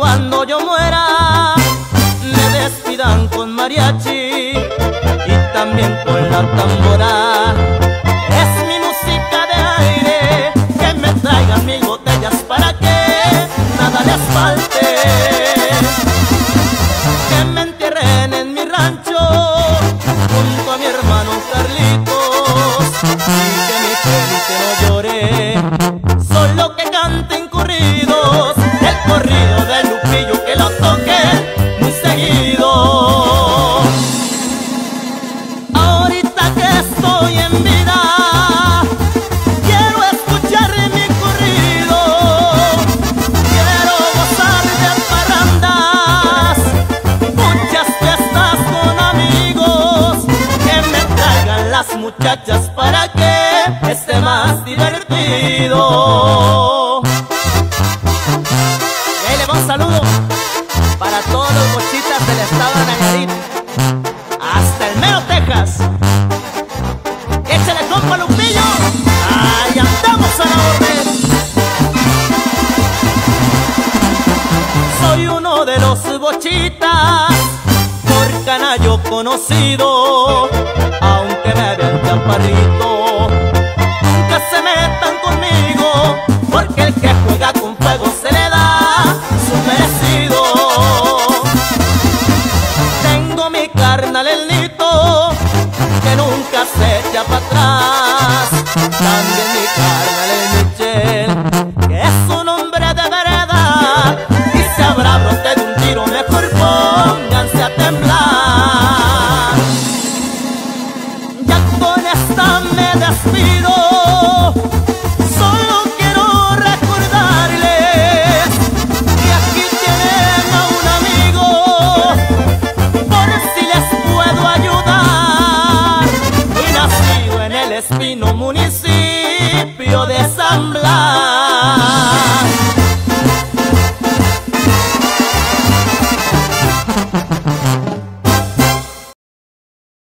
cuando yo muera me despidan con mariachi y también con la tambora. Es mi música de aire, que me traigan mis botellas para que nada les falte. Que me entierren en mi rancho junto a mi hermano Carlitos y que mi gente no llore, las muchachas para que esté más divertido. Y ahí saludo para todos los bochitas del estado de Nayarit, hasta el mero Texas. Échale compa Lupillo, ahí andamos a la orden. Soy uno de los bochitas, por canayo conocido, me despido. Solo quiero recordarles que aquí tienen a un amigo por si les puedo ayudar. Y nacido en el espino municipio de San Blas.